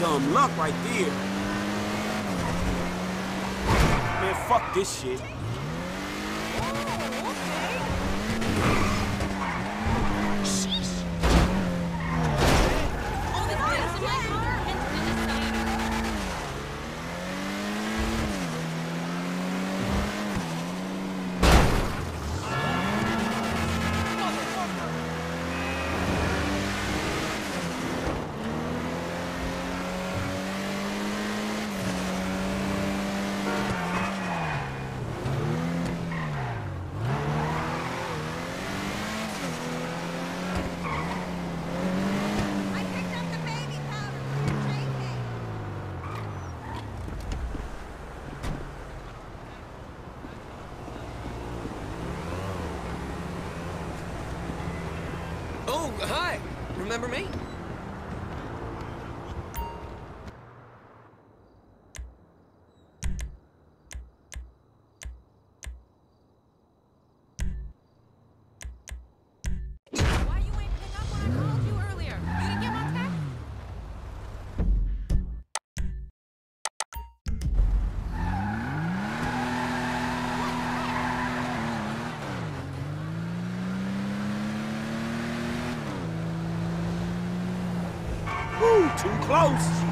Dumb luck right there. Man, fuck this shit. Oh, hi. Remember me? Too close.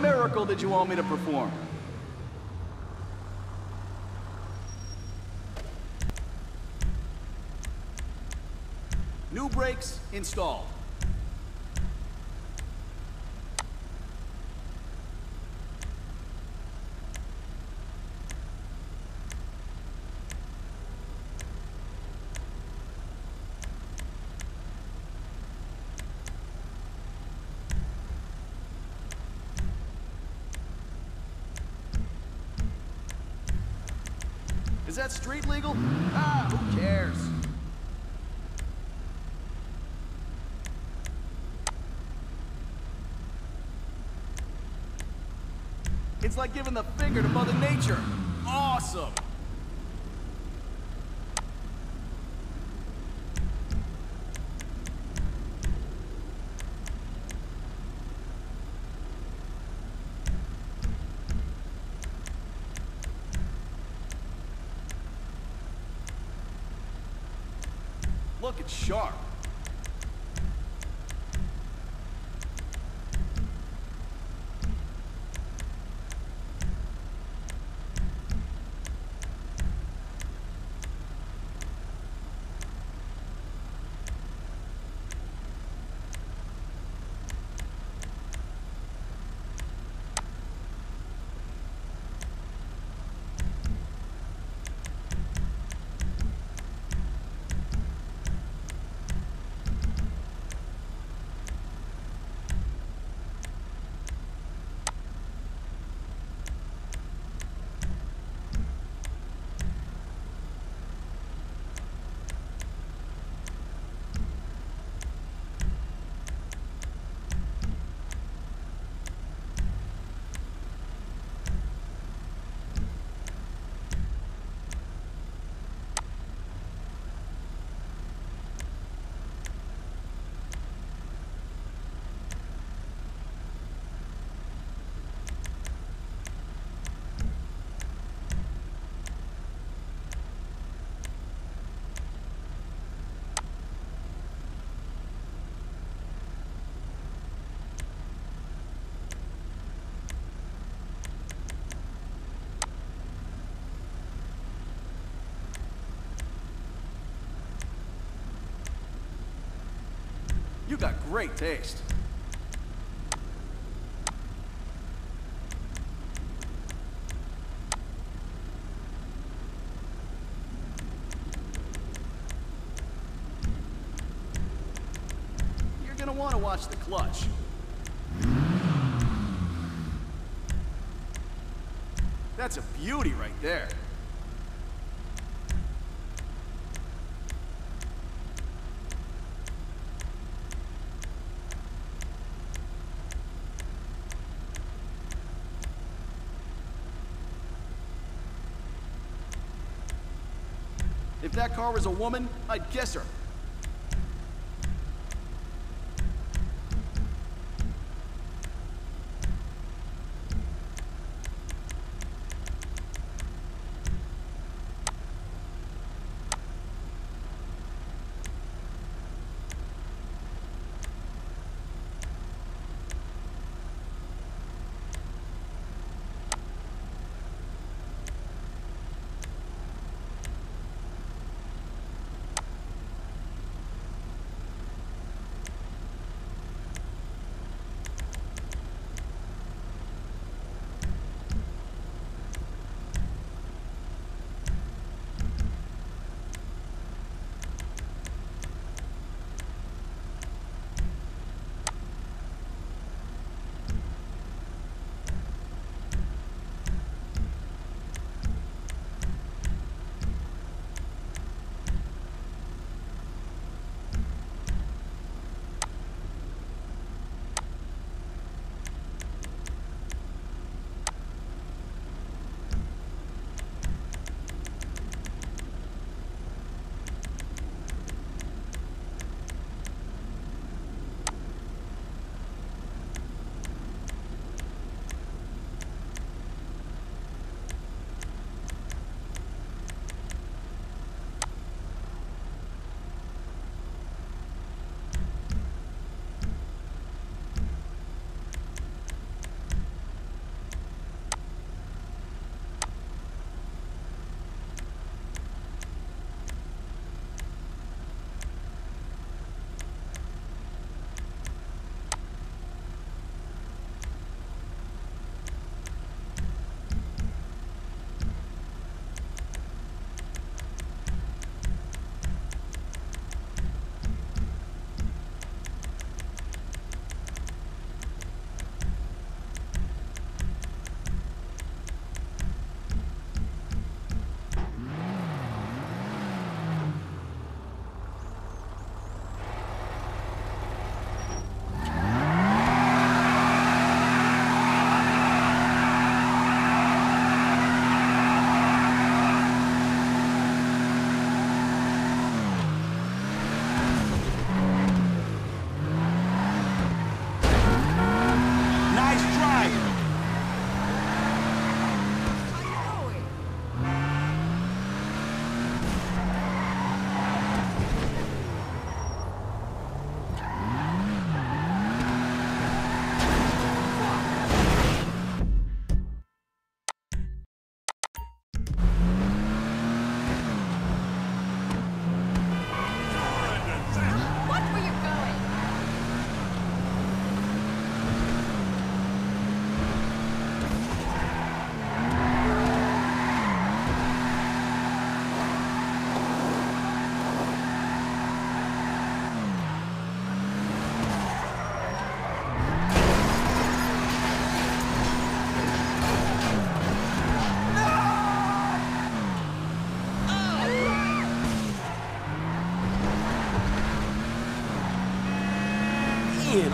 Miracle did you want me to perform? New brakes installed. Is that street legal? Ah, who cares? It's like giving the finger to Mother Nature. Awesome! Look, it's sharp. Great taste. You're gonna want to watch the clutch. That's a beauty right there. If that car was a woman, I'd kiss her.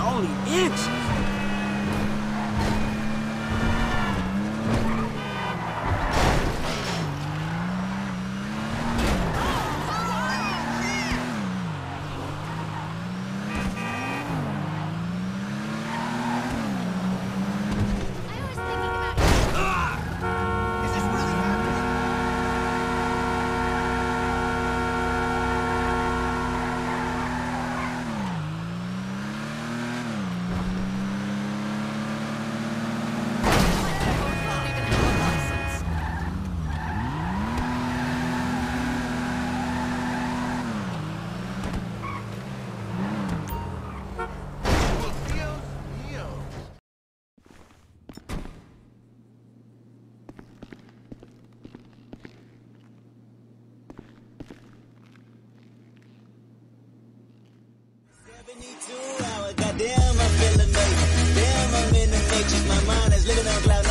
Only inches. 72 hours, goddamn, I'm feeling amazing. Damn, I'm in the matrix. My mind is living on cloud